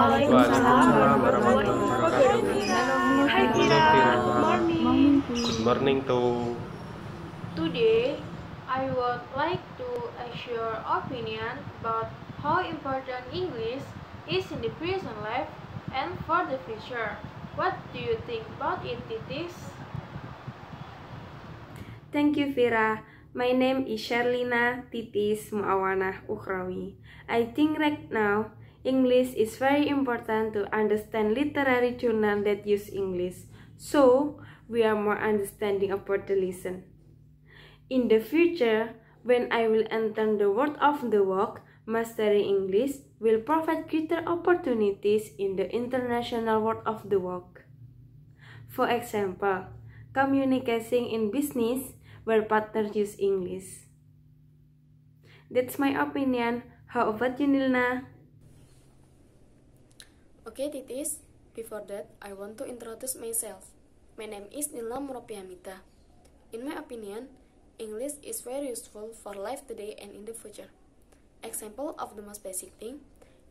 Waalaikumsalam warahmatullahi wabarakatuh. Hi Kira, good morning. Good morning to Today, I would like to ask your opinion about how important English is in the present life and for the future. What do you think about it, Titis? Thank you, Vera. My name is Sherlina Titis Muawana Ukrawi. I think right now, English is very important to understand literary journal that use English. So, we are more understanding about the lesson. In the future, when I will enter the world of the work, mastering English will provide greater opportunities in the international world of the work. For example, communicating in business where partners use English. That's my opinion. How about you, Nilna? Okay, Titis. Before that, I want to introduce myself. My name is Nilna Murobbiyah Hamidah. In my opinion, English is very useful for life today and in the future. Example of the most basic thing,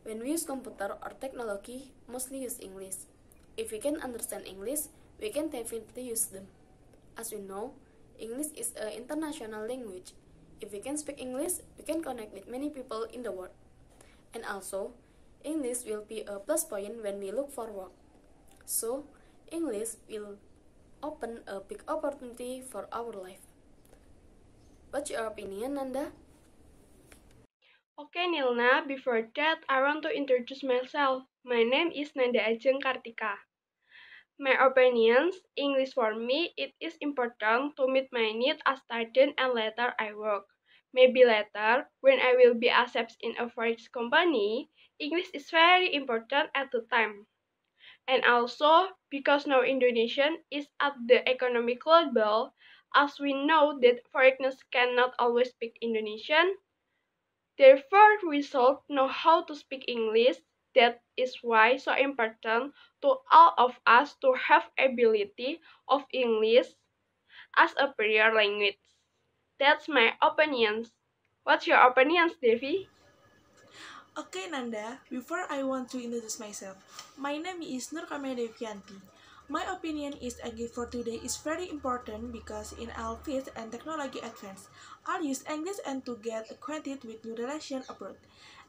when we use computer or technology, mostly use English. If we can understand English, we can definitely use them. As we know, English is an international language. If we can speak English, we can connect with many people in the world. And also, English will be a plus point when we look for work. So, English will open a big opportunity for our life. What's your opinion, Nanda? Okay, Nilna, before that, I want to introduce myself. My name is Nanda Ajeng Kartika. My opinions, English for me, it is important to meet my needs as student and later I work. Maybe later, when I will be accepted in a foreign company, English is very important at the time. And also, because now Indonesian is at the economic level, as we know that foreigners cannot always speak Indonesian, therefore we know how to speak English. That is why so important to all of us to have ability of English as a prior language. That's my opinions. What's your opinions, Devi? Okay, Nanda, before I want to introduce myself, my name is Nur Qomariyah Deviyanti. My opinion is English for today is very important because in our field and technology advance, I'll use English and to get acquainted with new relation abroad.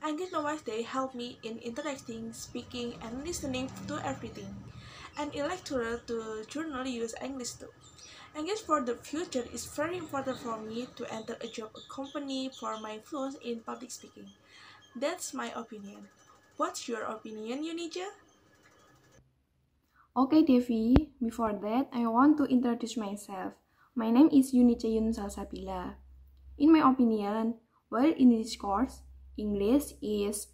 English nowadays they help me in interacting, speaking, and listening to everything. And in electoral to journal use English too. English for the future is very important for me to enter a job a company for my fluence in public speaking. That's my opinion. What's your opinion, Yunija? Okay, Devi. Before that, I want to introduce myself. My name is Yunice Yoon Salsabila. In my opinion, while in this course, English is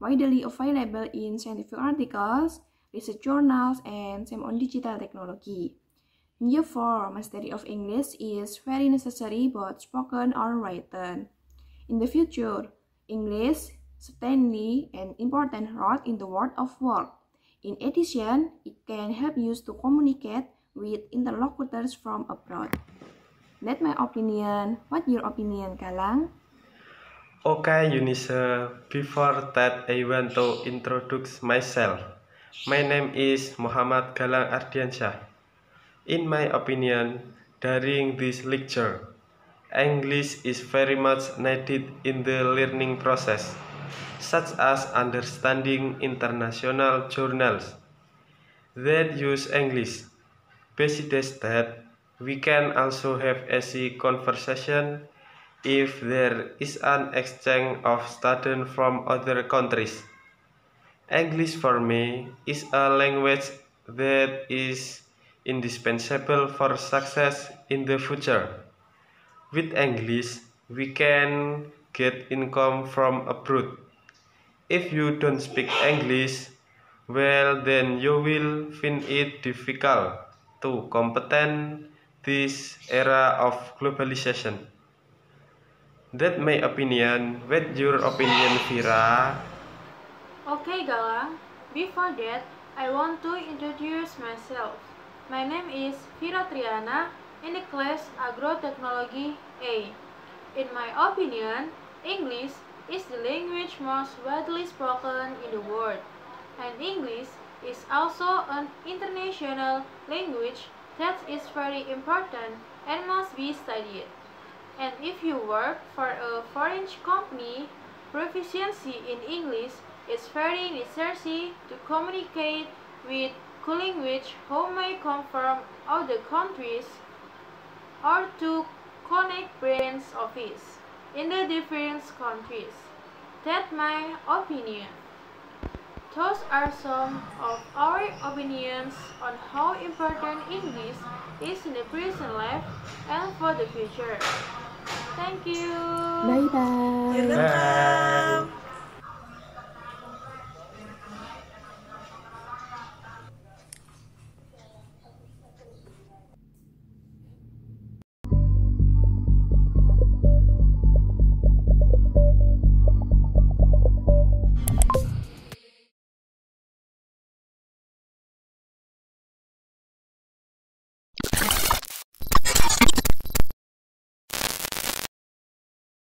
widely available in scientific articles, research journals, and some on digital technology. Therefore, mastery of English is very necessary both spoken or written. In the future, English certainly an important role in the world of work. In addition, it can help you to communicate with interlocutors from abroad. That's my opinion. What your opinion, Galang? Okay, Yunice. Before that, I want to introduce myself. My name is Mohammad Galang Ardyansyah. In my opinion, during this lecture, English is very much needed in the learning process, such as understanding international journals that use English. Besides that, we can also have easy conversation if there is an exchange of students from other countries. English for me is a language that is indispensable for success in the future. With English, we can get income from abroad. If you don't speak English, well then you will find it difficult to compete this era of globalization. That my opinion. What your opinion, Vira? Okay, Galang. Before that, I want to introduce myself. My name is Vira Triana in the class Agrotechnology A. In my opinion, English is the language most widely spoken in the world. And English is also an international language that is very important and must be studied. And if you work for a foreign company, proficiency in English is very necessary to communicate with colleagues which who may come from other countries or to connect branch office in the different countries. That's my opinion. Those are some of our opinions on how important English is in the present life and for the future. Thank you. Bye bye. Dadah.